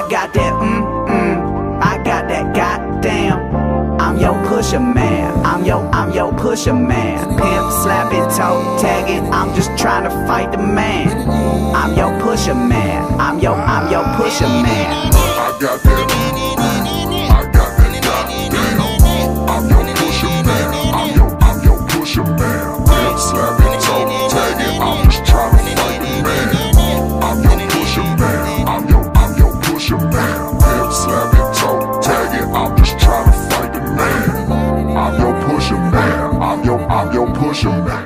I got that mm mm. I got that goddamn. I'm your pusher man. I'm your I'm your pusher man. Pimp slapping, toe tagging. I'm just trying to fight the man. I'm your pusher man. I'm your I'm your pusher man. I got that. I'm your pusher man. I'm your, I'm your pusher man. Slap it. push me. back.